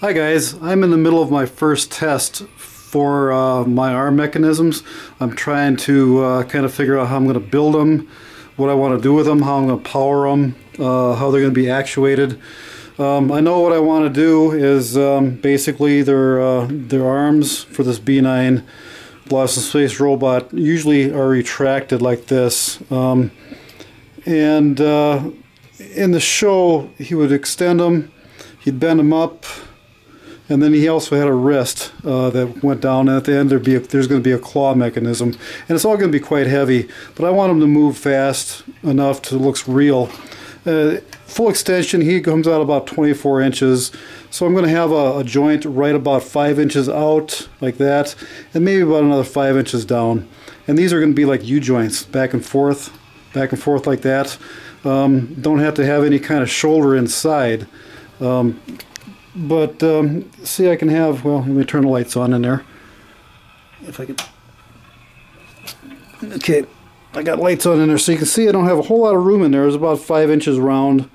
Hi guys, I'm in the middle of my first test for uh, my arm mechanisms. I'm trying to uh, kind of figure out how I'm going to build them, what I want to do with them, how I'm going to power them, uh, how they're going to be actuated. Um, I know what I want to do is um, basically their, uh, their arms for this B9 Lost in Space robot usually are retracted like this. Um, and uh, in the show, he would extend them, he'd bend them up, and then he also had a wrist uh, that went down, and at the end there'd be a, there's going to be a claw mechanism, and it's all going to be quite heavy. But I want him to move fast enough to looks real. Uh, full extension, he comes out about 24 inches. So I'm going to have a, a, joint right about 5 inches out, like that, and maybe about another 5 inches down. And these are going to be like U-joints, back and forth, back and forth like that. Um, don't have to have any kind of shoulder inside. Um, but um, see, I can have, well, let me turn the lights on in there. If I can. Okay, I got lights on in there so you can see I don't have a whole lot of room in there. It's about 5 inches round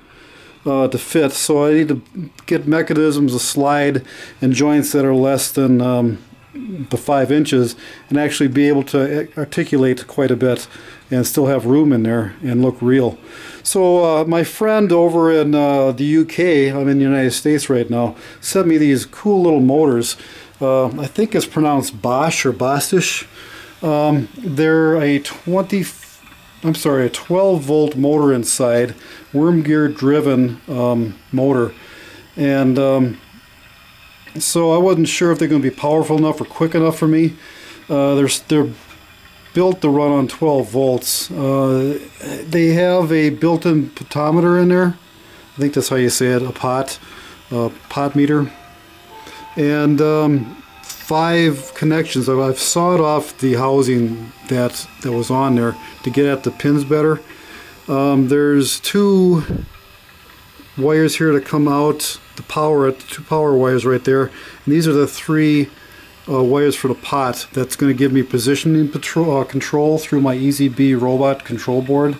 uh, to fit. So I need to get mechanisms to slide and joints that are less than um, the five inches and actually be able to articulate quite a bit and still have room in there and look real. So uh, my friend over in uh, the UK, I'm in the United States right now, sent me these cool little motors. Uh, I think it's pronounced Bosch or Bostish. Um, they're a 20 I'm sorry, a 12 volt motor inside, worm gear driven um, motor. And um, so I wasn't sure if they're going to be powerful enough or quick enough for me. Uh, they're, they're built to run on 12 volts. Uh, they have a built-in potometer in there. I think that's how you say it, a pot, a pot meter. And um, five connections. I've sawed off the housing that, that was on there to get at the pins better. Um, there's two wires here to come out, the power, two power wires right there. And these are the three uh, wires for the pot that's going to give me positioning patrol, uh, control through my EZB robot control board.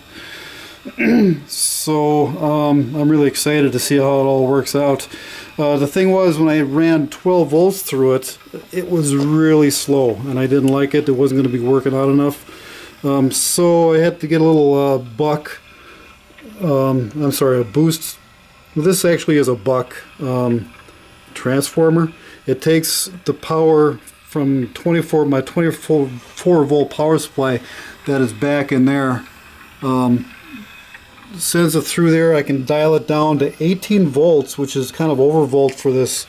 so um, I'm really excited to see how it all works out. Uh, the thing was when I ran 12 volts through it, it was really slow and I didn't like it. It wasn't going to be working out enough. Um, so I had to get a little uh, buck, um, I'm sorry, a boost. This actually is a buck um, transformer. It takes the power from 24, my 24 volt power supply that is back in there um, sends it through there. I can dial it down to 18 volts, which is kind of overvolt for this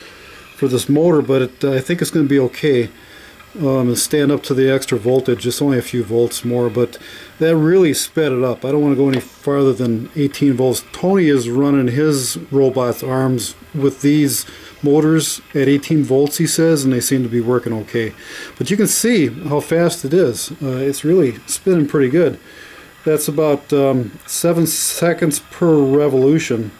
for this motor, but it, I think it's going to be okay. Um, stand up to the extra voltage, just only a few volts more, but that really sped it up. I don't want to go any farther than 18 volts. Tony is running his robot's arms with these motors at 18 volts, he says, and they seem to be working okay. But you can see how fast it is. Uh, it's really spinning pretty good. That's about um, seven seconds per revolution,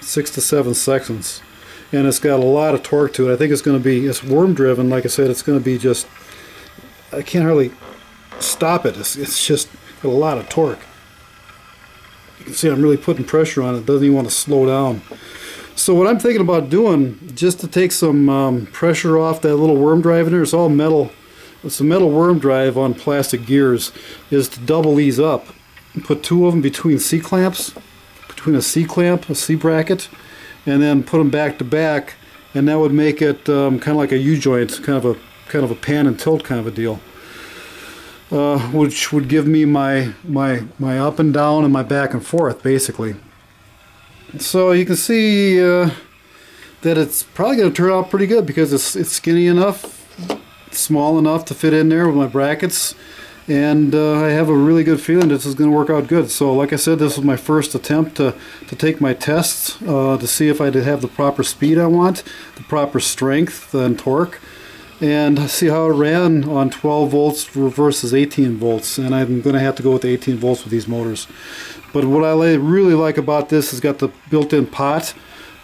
six to seven seconds. And it's got a lot of torque to it. I think it's going to be, it's worm driven, like I said, it's going to be just, I can't hardly stop it. It's, it's just got a lot of torque. You can see I'm really putting pressure on it. It doesn't even want to slow down. So what I'm thinking about doing, just to take some um, pressure off that little worm drive in there, it's all metal, it's a metal worm drive on plastic gears, is to double these up put two of them between C-clamps, between a C-clamp, a C-bracket, and then put them back to back, and that would make it um, kind of like a U-joint, kind of a kind of a pan and tilt kind of a deal. Uh, which would give me my my my up and down and my back and forth basically. So you can see uh, that it's probably going to turn out pretty good because it's it's skinny enough, small enough to fit in there with my brackets and uh, I have a really good feeling this is going to work out good. So like I said, this was my first attempt to, to take my tests uh, to see if I did have the proper speed I want, the proper strength and torque, and see how it ran on 12 volts versus 18 volts. And I'm going to have to go with 18 volts with these motors. But what I really like about this is got the built-in pot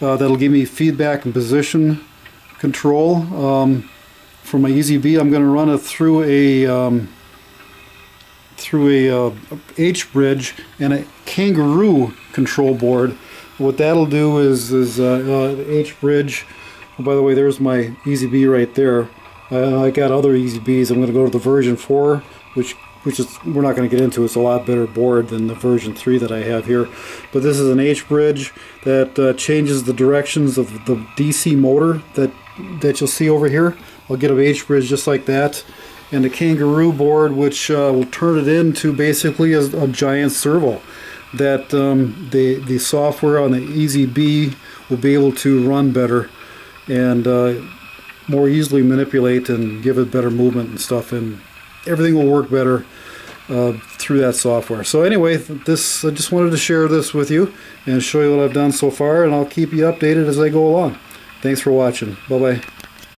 uh, that'll give me feedback and position control. Um, for my EZB, I'm going to run it through a um, through a uh, H bridge and a kangaroo control board. What that'll do is, is uh, uh, H bridge Oh, by the way, there's my EZB right there. Uh, I got other EZBs. I'm going to go to the version 4, which which is we're not going to get into. It's a lot better board than the version 3 that I have here. But this is an H-bridge that uh, changes the directions of the DC motor that that you'll see over here. I'll get an H-bridge just like that. And the Kangaroo board, which uh, will turn it into basically a, a giant servo that um, the, the software on the EZB will be able to run better and uh, more easily manipulate and give it better movement and stuff and everything will work better uh, through that software. So anyway, this I just wanted to share this with you and show you what I've done so far and I'll keep you updated as I go along. Thanks for watching. Bye-bye.